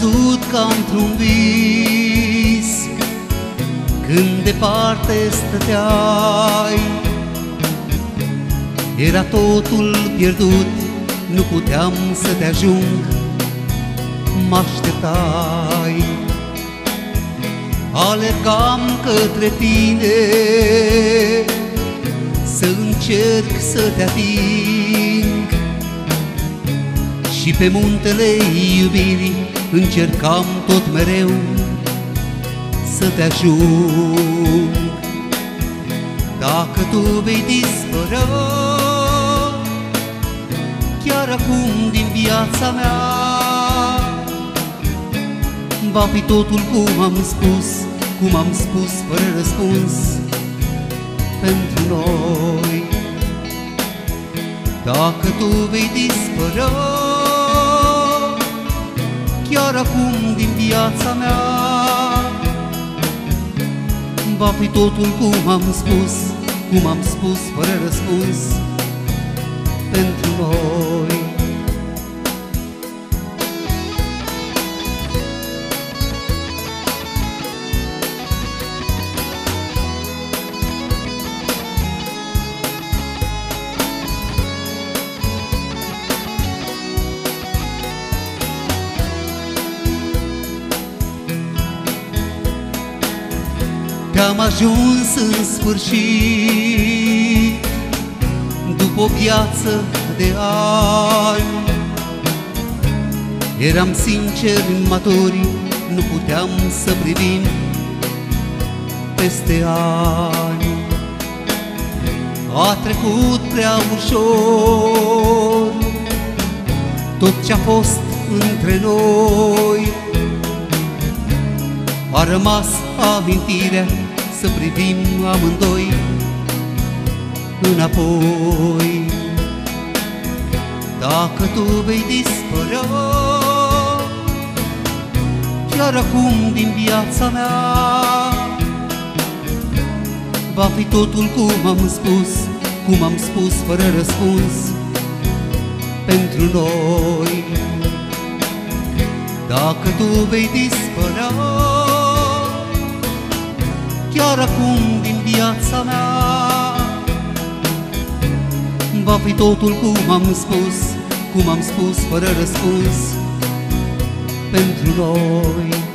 văzut ca într-un vis. Când departe stăteai Era totul pierdut, nu puteam să te ajung. Mă așteptai Alergam către tine Să încerc să te ating Și pe muntele iubirii Încercam tot mereu Să te ajung Dacă tu vei dispărea Chiar acum din viața mea Va fi totul cum am spus, cum am spus fără răspuns pentru noi. Dacă tu vei dispărea, chiar acum din viața mea, va fi totul cum am spus, cum am spus fără răspuns pentru noi. Te-am ajuns în sfârșit După o viață de ani. Eram sinceri maturi Nu puteam să privim peste ani. A trecut prea ușor Tot ce-a fost între noi A rămas amintirea să privim amândoi înapoi. Dacă tu vei dispărea, chiar acum din viața mea, va fi totul cum am spus, cum am spus fără răspuns pentru noi. Dacă tu vei dispărea, chiar acum din viața mea. Va fi totul cum am spus, cum am spus fără răspuns pentru noi